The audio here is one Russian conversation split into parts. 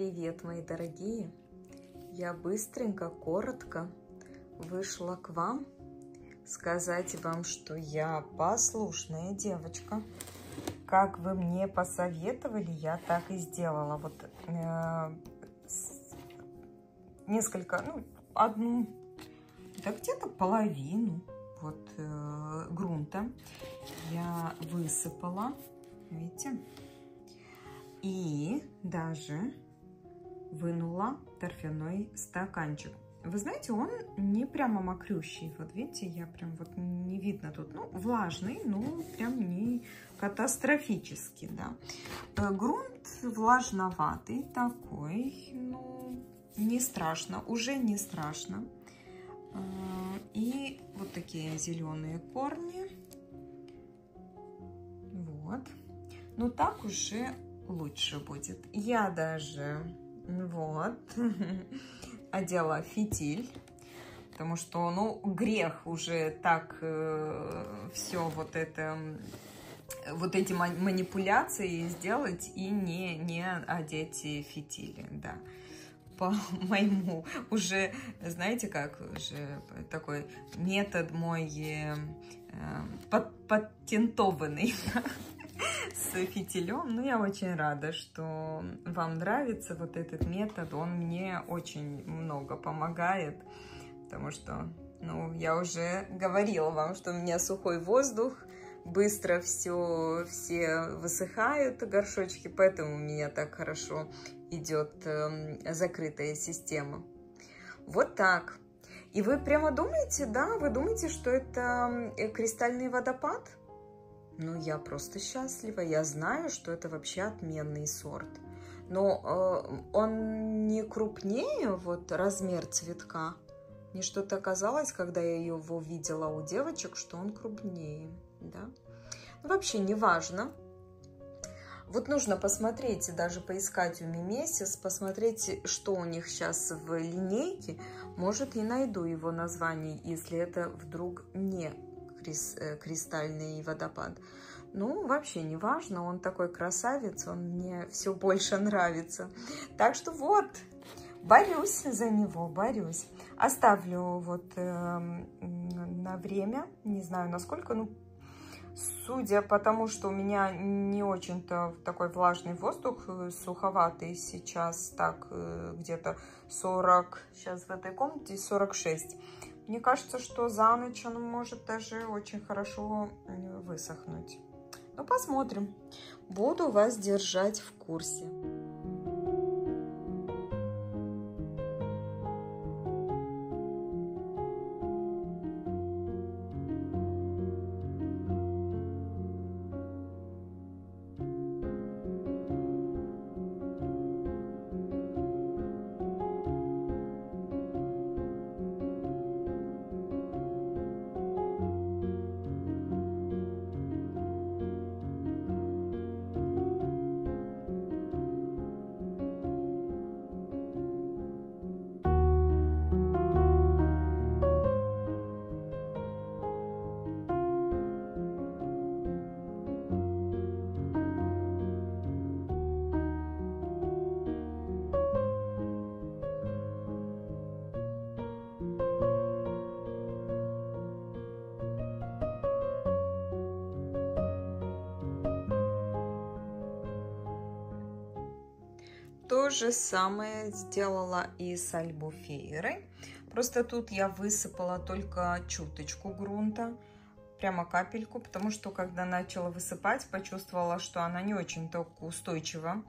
привет, мои дорогие! Я быстренько, коротко вышла к вам сказать вам, что я послушная девочка. Как вы мне посоветовали, я так и сделала. Вот э, несколько, ну, одну, да где-то половину вот э, грунта я высыпала, видите? И даже вынула торфяной стаканчик. Вы знаете, он не прямо мокрющий. Вот видите, я прям вот не видно тут. Ну, влажный, но прям не катастрофический, да. Э, грунт влажноватый такой, ну, не страшно, уже не страшно. Э, и вот такие зеленые корни. Вот. Но так уже лучше будет. Я даже вот. Одела фитиль, потому что, ну, грех уже так э, все вот это, вот эти манипуляции сделать и не, не одеть фитили, да. По моему уже, знаете, как уже такой метод мой э, под, патентованный с фитилем. Ну, я очень рада, что вам нравится вот этот метод. Он мне очень много помогает, потому что, ну, я уже говорила вам, что у меня сухой воздух, быстро все, все высыхают горшочки, поэтому у меня так хорошо идет э, закрытая система. Вот так. И вы прямо думаете, да, вы думаете, что это кристальный водопад? Ну, я просто счастлива. Я знаю, что это вообще отменный сорт. Но э, он не крупнее, вот размер цветка. Мне что-то казалось, когда я его видела у девочек, что он крупнее, да. Ну, вообще не важно. Вот нужно посмотреть, даже поискать у Мимесис, посмотреть, что у них сейчас в линейке. Может, и найду его название, если это вдруг не кристальный водопад. Ну, вообще не важно, он такой красавец, он мне все больше нравится. Так что вот, борюсь за него, борюсь. Оставлю вот э, на время, не знаю насколько, ну, судя по тому, что у меня не очень-то такой влажный воздух, э, суховатый сейчас, так, э, где-то 40, сейчас в этой комнате 46 мне кажется, что за ночь он может даже очень хорошо высохнуть. Ну, посмотрим. Буду вас держать в курсе. То же самое сделала и с альбуфейрой. Просто тут я высыпала только чуточку грунта, прямо капельку, потому что когда начала высыпать, почувствовала, что она не очень-то устойчива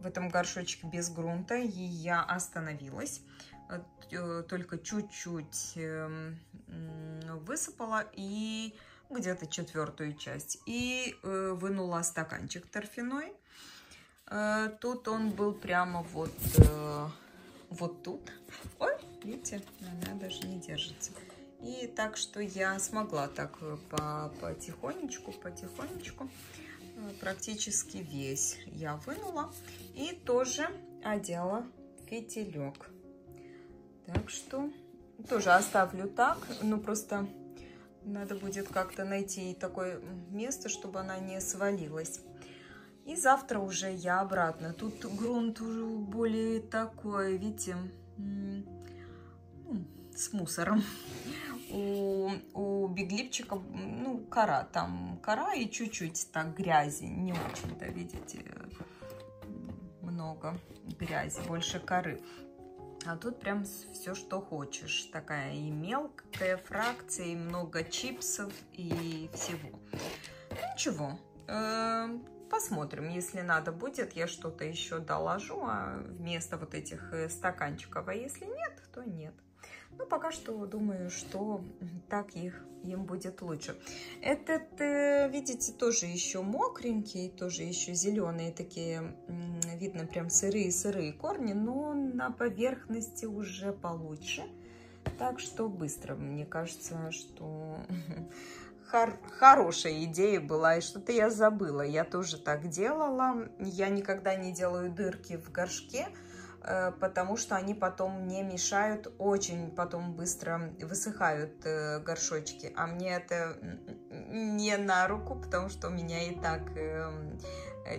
в этом горшочке без грунта, и я остановилась. Э, только чуть-чуть эм, высыпала и где-то четвертую часть. И э, вынула стаканчик торфяной. Э, тут он был прямо вот, э, вот тут. Ой, видите, она даже не держится. И так что я смогла так э, по потихонечку, потихонечку, практически весь я вынула. И тоже одела фитилек. Так что тоже оставлю так, ну просто надо будет как-то найти такое место, чтобы она не свалилась. И завтра уже я обратно. Тут грунт уже более такой, видите, ну, с мусором. У, у беглипчика, ну, кора, там кора и чуть-чуть так грязи, не очень-то, видите, много грязи, больше коры. А тут прям все, что хочешь. Такая и мелкая фракция, и много чипсов, и всего. Ничего, э, посмотрим. Если надо будет, я что-то еще доложу а вместо вот этих э, стаканчиков. А если нет, то нет. Ну, пока что думаю, что так их им будет лучше. Этот, э, видите, тоже еще мокренький, тоже еще зеленые такие, видно прям сырые-сырые корни, но на поверхности уже получше. Так что быстро, мне кажется, что хор хорошая идея была, и что-то я забыла. Я тоже так делала. Я никогда не делаю дырки в горшке, потому что они потом не мешают, очень потом быстро высыхают э, горшочки. А мне это не на руку, потому что у меня и так эм,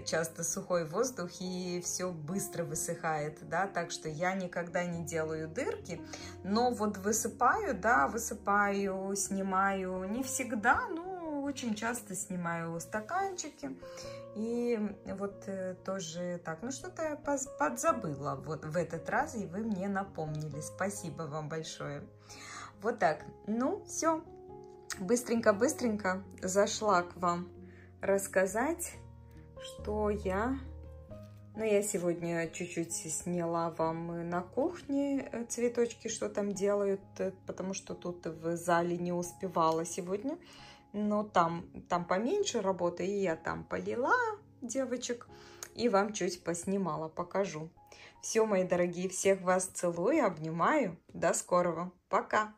часто сухой воздух и все быстро высыхает, да, так что я никогда не делаю дырки, но вот высыпаю, да, высыпаю, снимаю, не всегда, но очень часто снимаю стаканчики, и вот э, тоже так, ну что-то я подзабыла вот в этот раз, и вы мне напомнили. Спасибо вам большое. Вот так. Ну, все. Быстренько-быстренько зашла к вам рассказать, что я... Ну, я сегодня чуть-чуть сняла вам на кухне э, цветочки, что там делают, э, потому что тут в зале не успевала сегодня но там, там поменьше работы, и я там полила девочек, и вам чуть поснимала, покажу. Все, мои дорогие, всех вас целую, обнимаю. До скорого. Пока!